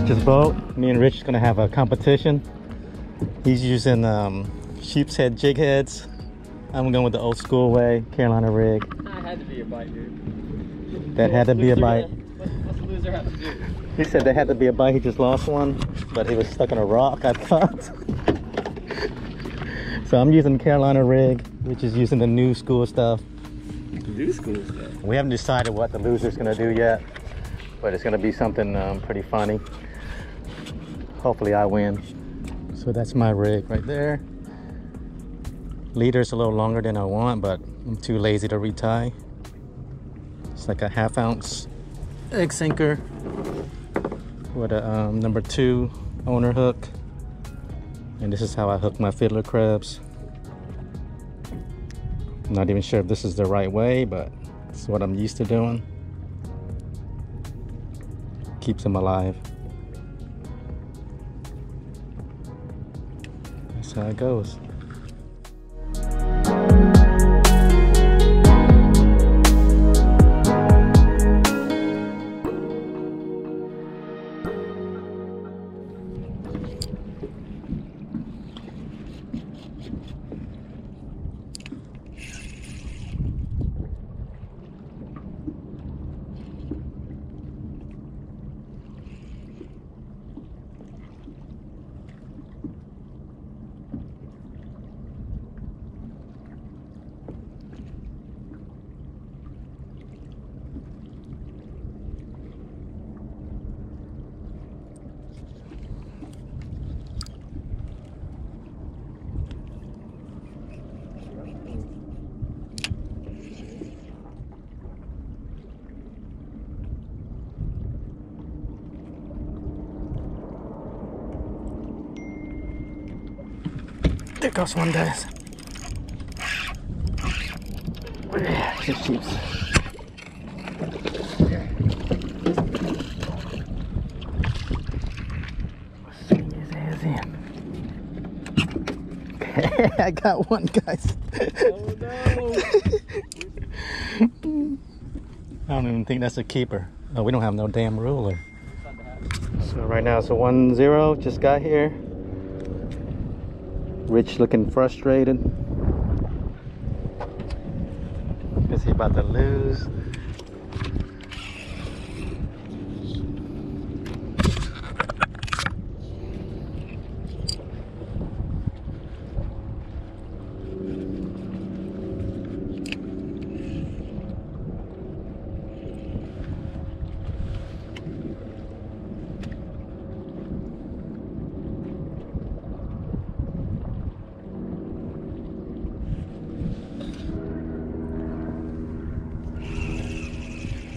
boat. Me and Rich gonna have a competition. He's using um, sheepshead jig heads. I'm going with the old school way, Carolina rig. That had to be a bite, dude. That had to be a bite. What's, what's the loser have to do? He said there had to be a bite. He just lost one, but he was stuck in a rock, I thought. so I'm using Carolina rig, which is using the new school stuff. New school stuff. We haven't decided what the loser's gonna do yet, but it's gonna be something um, pretty funny. Hopefully I win. So that's my rig right there. Leader's a little longer than I want, but I'm too lazy to retie. It's like a half ounce egg sinker with a um, number two owner hook. And this is how I hook my fiddler crabs. I'm not even sure if this is the right way, but it's what I'm used to doing. Keeps them alive. How it goes. There goes one, guys. Yeah, the sheeps. His ass in. I got one, guys. Oh no! I don't even think that's a keeper. Oh, we don't have no damn ruler. So right now it's a one zero. Just got here. Rich looking frustrated. Is he about to lose?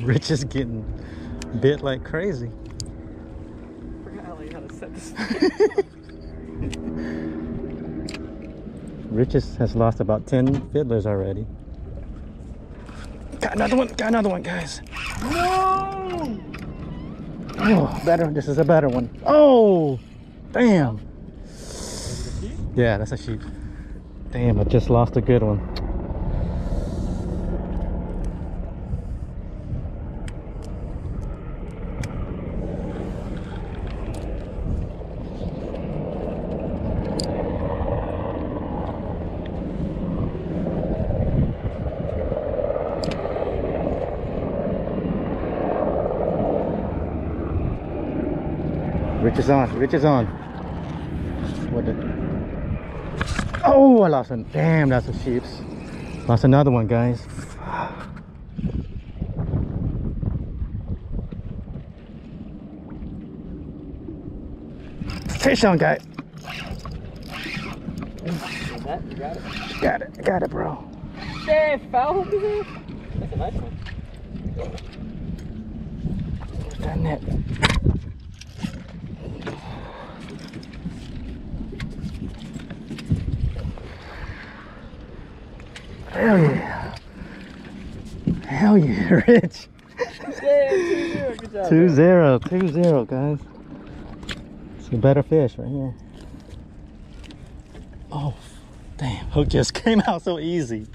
Rich is getting bit like crazy. forgot how, like, how to set this. Rich has lost about 10 fiddlers already. Got another one, got another one, guys. no! Oh, better. This is a better one. Oh, damn. Yeah, that's a sheep. Damn, I just lost a good one. Rich is on. Rich is on. What the? Oh, I lost one. Damn, that's a sheep's. Lost another one, guys. Fish on, guy. That, you got it? Got it. Got it, bro. Yeah, foul over there. That's a nice one. Where's that net? Hell yeah. Hell yeah, Rich. Yeah, 2 Good job. Two bro. zero, two zero, guys. It's a better fish right here. Oh, damn! Hook just came out so easy.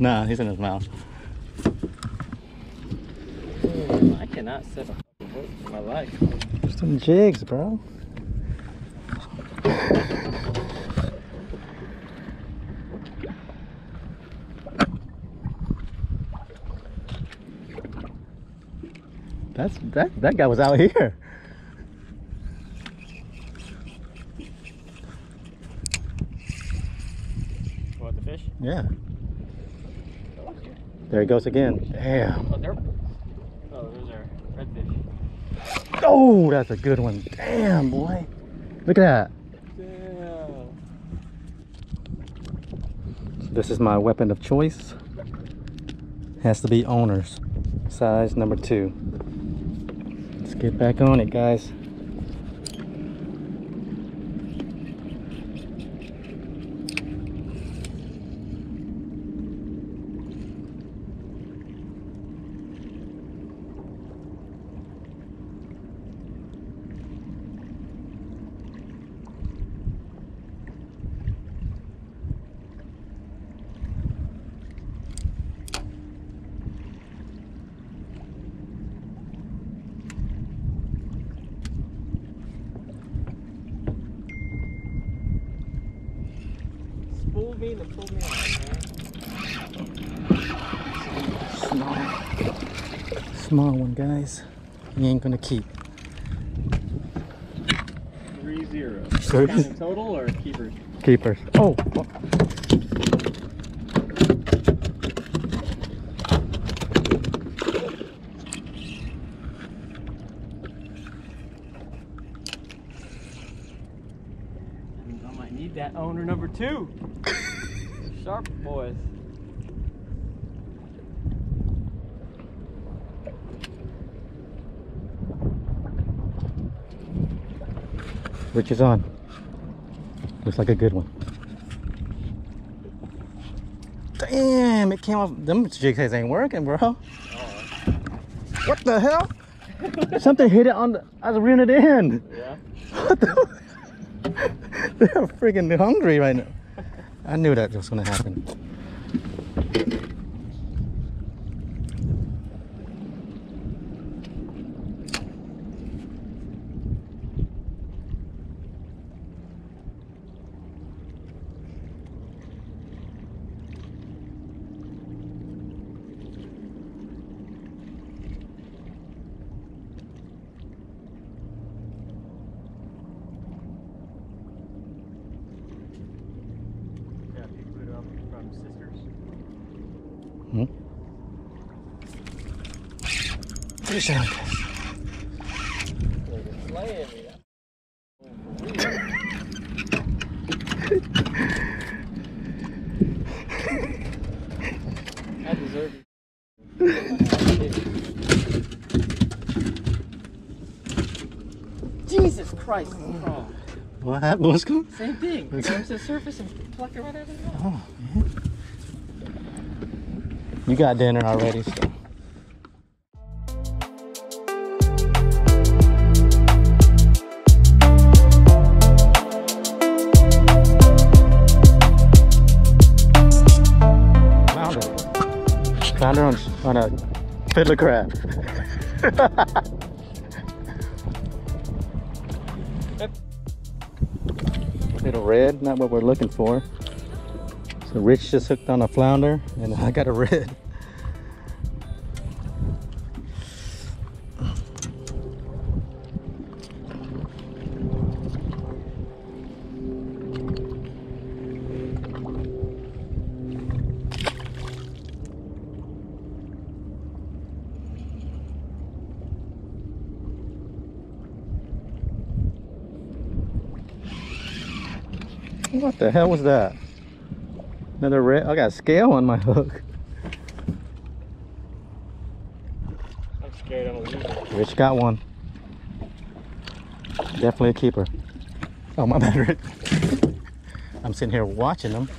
Nah, he's in his mouth. I cannot set a hook for my life. Just Some jigs, bro. That's that that guy was out here. What, the fish? Yeah. There he goes again. Damn. Oh. Oh, those are redfish. Oh, that's a good one. Damn, boy. Look at that. Damn. This is my weapon of choice. Has to be owners. Size number two. Get back on it, guys. Me to pull me out. Small. Small one, guys. He ain't gonna keep. Three zero. Three- total or keepers? Keepers. Oh. oh. I need that owner number two. Sharp boys. Rich is on. Looks like a good one. Damn, it came off. Them jig heads ain't working, bro. Oh. What the hell? Something hit it on the. I was reeling it in. They're freaking hungry right now. I knew that was gonna happen. Fish out. They're slaying me. I deserve it. Jesus Christ, it's wrong. What happened? What's going? on? Same thing. It comes to the surface and pluck it right out of the mouth. Oh man. You got dinner already, so. Flounder on, on a fiddler crab. Little red, not what we're looking for. So Rich just hooked on a flounder and I got a red. What the hell was that? Another red. I got a scale on my hook. I'm scared I'm gonna lose it. Rich got one. Definitely a keeper. Oh, my bad, Rich. I'm sitting here watching them.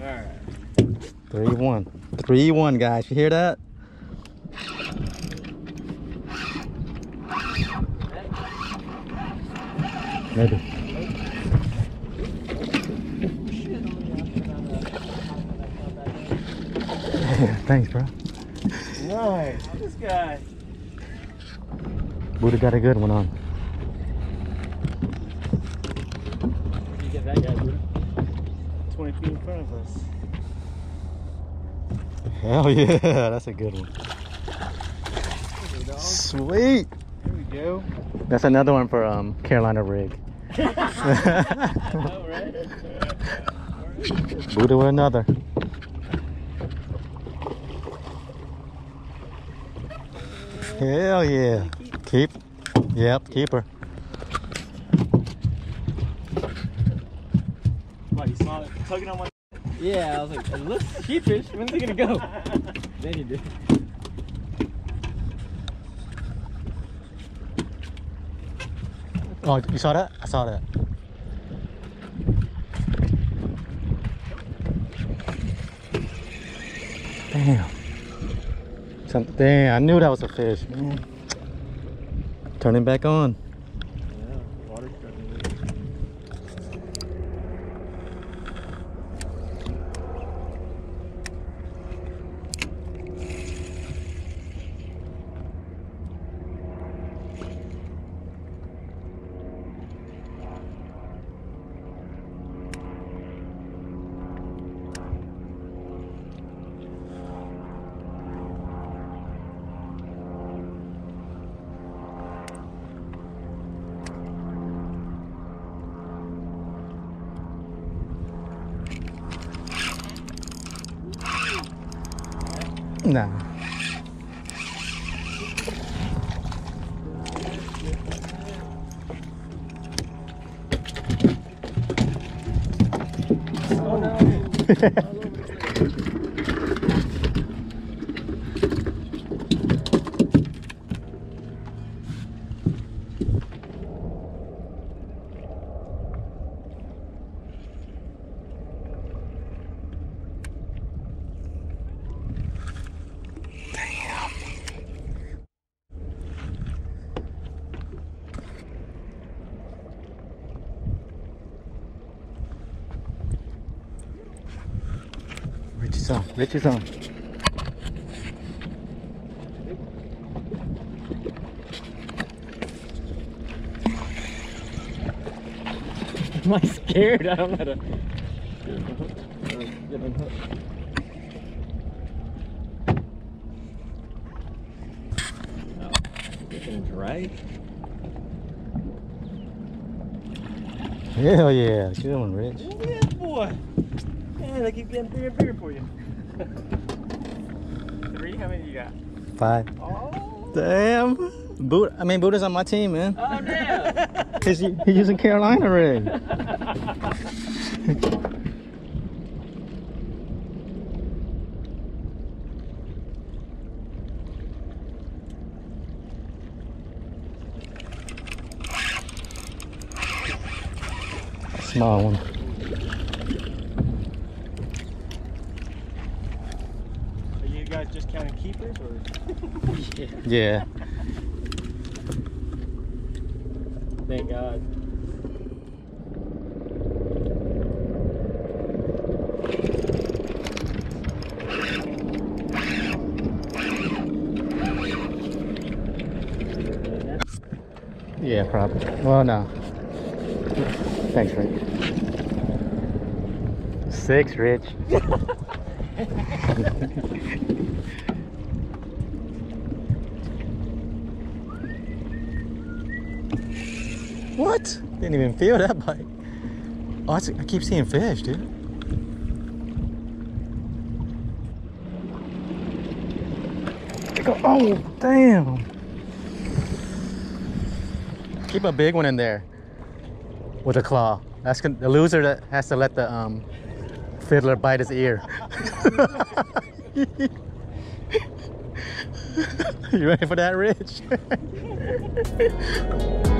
Alright. 3 1. 3 1, guys. You hear that? Maybe. Thanks, bro. Nice. This guy. Buda got a good one on. You get that guy, Buda. 20 feet in front of us. Hell yeah, that's a good one. There we go. Sweet. There we go. That's another one for um Carolina rig. Buda with another. Hell yeah. Keep. Yep, keep her. What, saw it tugging on my... Yeah, I was like, it looks sheepish. When's it gonna go? then you did. Oh, you saw that? I saw that. Damn. Some, damn, I knew that was a fish, man. Turn Turning back on. Yeah, water's starting to Nah. Is on. Rich is on. Am I scared? I don't know how to. Get unhooked. Oh, it's gonna drag. Hell yeah. Good one, Rich. Yeah, boy. Man, they keep getting bigger and bigger for you. Three? How many you got? Five. Oh. Damn. Buda, I mean, Buda's on my team, man. Oh, damn. He's, he's using Carolina rig. Small one. Are you guys just counting keepers or? Yeah. Thank God. Yeah, probably. Well, no. Thanks, Rich. Six, Rich. what? Didn't even feel that bite. Oh, I keep seeing fish, dude. Oh, damn. Keep a big one in there with a claw. That's the loser that has to let the um, fiddler bite his ear. you ready for that, Rich?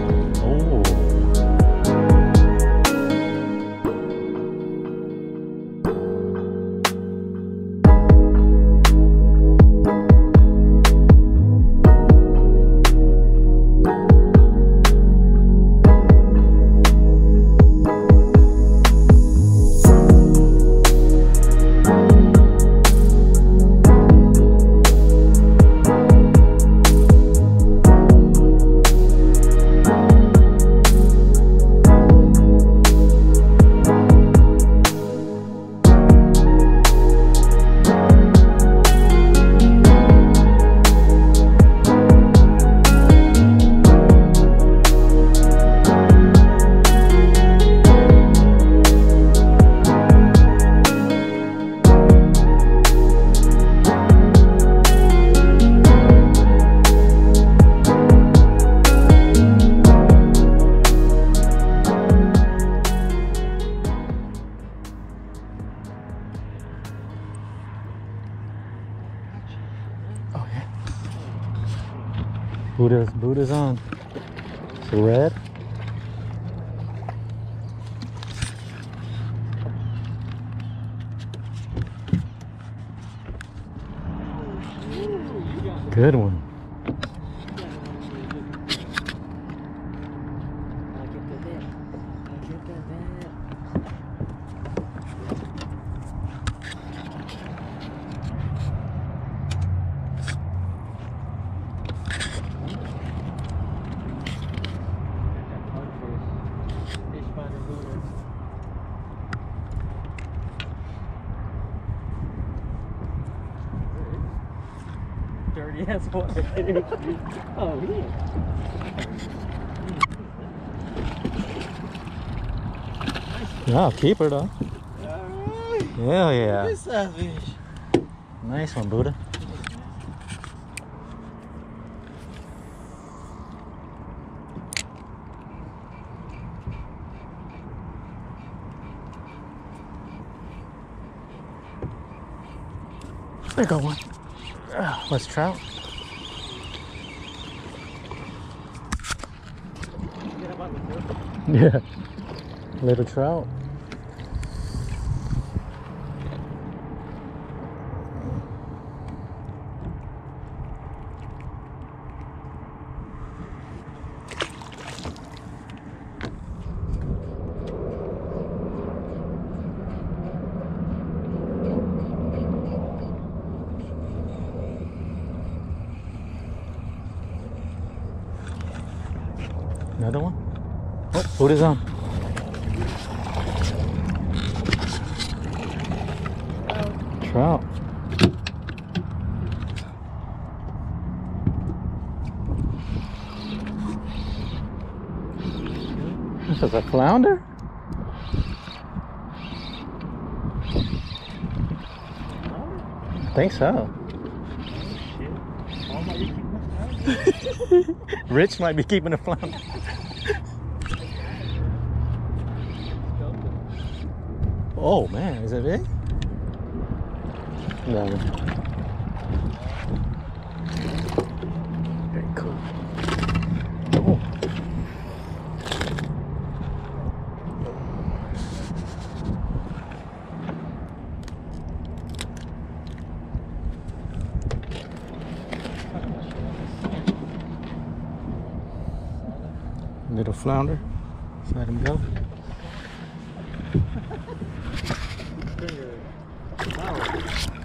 Buda's Buda's on. It's red. Good one. Dirty ass water. oh, yeah. Yeah, keep her though. Hell yeah. This savage. Nice one, Buda. There go one. Ah, Let's trout. Get up on the board. Yeah. Little trout. Another one? Oh, food on. Trout. This is a flounder? I think so. Oh, my, you keep Rich might be keeping a flounder. Oh man, is it big? No. Very cool. Oh. Little flounder. Let's let him go. Wow.